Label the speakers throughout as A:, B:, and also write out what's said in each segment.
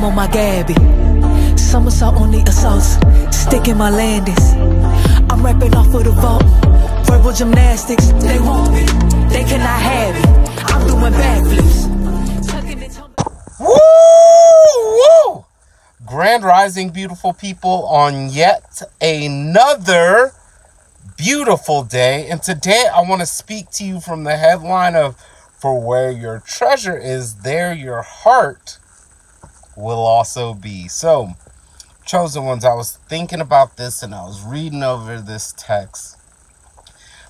A: I'm on my Gabby. Somersault on the assaults. Sticking my landings. I'm rapping off of the vault. Verbal gymnastics. They want it. They cannot have it. I'm doing backflips.
B: Woo! Woo! Grand Rising, beautiful people, on yet another beautiful day. And today I want to speak to you from the headline of For where your treasure is, there your heart will also be. So, chosen ones, I was thinking about this and I was reading over this text.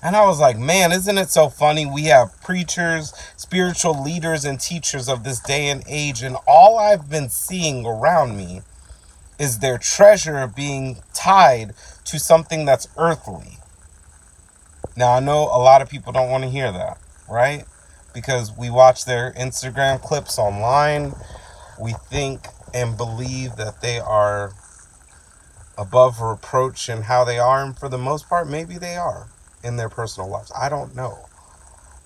B: And I was like, man, isn't it so funny? We have preachers, spiritual leaders, and teachers of this day and age, and all I've been seeing around me is their treasure being tied to something that's earthly. Now, I know a lot of people don't want to hear that, right? Because we watch their Instagram clips online. We think and believe that they are above reproach in how they are. And for the most part, maybe they are in their personal lives. I don't know.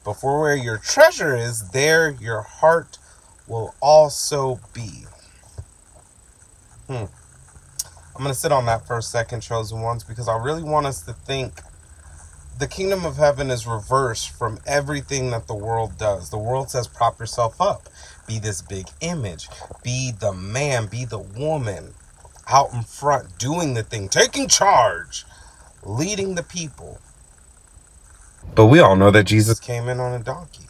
B: But for where your treasure is, there your heart will also be. Hmm. I'm going to sit on that for a second, chosen ones, because I really want us to think the kingdom of heaven is reversed from everything that the world does. The world says, prop yourself up, be this big image, be the man, be the woman out in front, doing the thing, taking charge, leading the people. But we all know that Jesus came in on a donkey.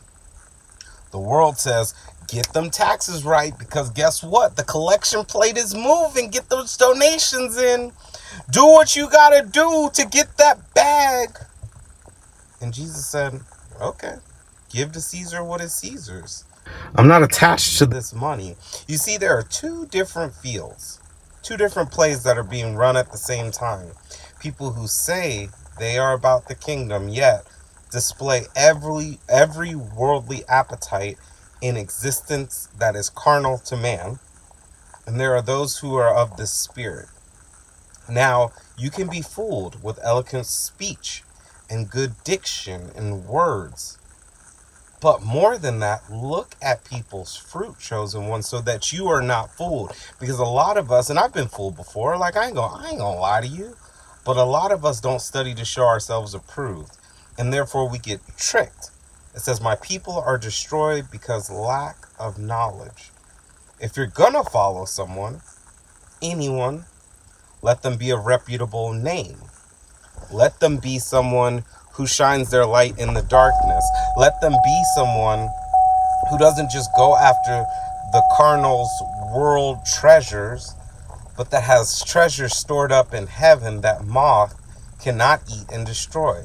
B: The world says, get them taxes right because guess what? The collection plate is moving. Get those donations in. Do what you got to do to get that bag. And Jesus said, okay, give to Caesar what is Caesar's. I'm not attached to this money. You see, there are two different fields, two different plays that are being run at the same time. People who say they are about the kingdom, yet display every every worldly appetite in existence that is carnal to man. And there are those who are of the spirit. Now, you can be fooled with eloquent speech and good diction and words. But more than that, look at people's fruit, chosen one, so that you are not fooled. Because a lot of us, and I've been fooled before, like I ain't gonna, I ain't gonna lie to you, but a lot of us don't study to show ourselves approved, and therefore we get tricked. It says, "My people are destroyed because lack of knowledge." If you're gonna follow someone, anyone, let them be a reputable name. Let them be someone who shines their light in the darkness. Let them be someone who doesn't just go after the carnal's world treasures, but that has treasures stored up in heaven that moth cannot eat and destroy.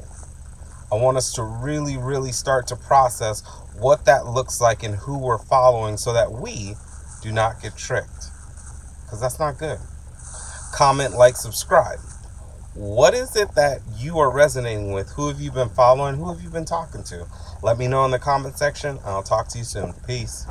B: I want us to really, really start to process what that looks like and who we're following so that we do not get tricked. Because that's not good. Comment, like, subscribe. What is it that you are resonating with? Who have you been following? Who have you been talking to? Let me know in the comment section. I'll talk to you soon. Peace.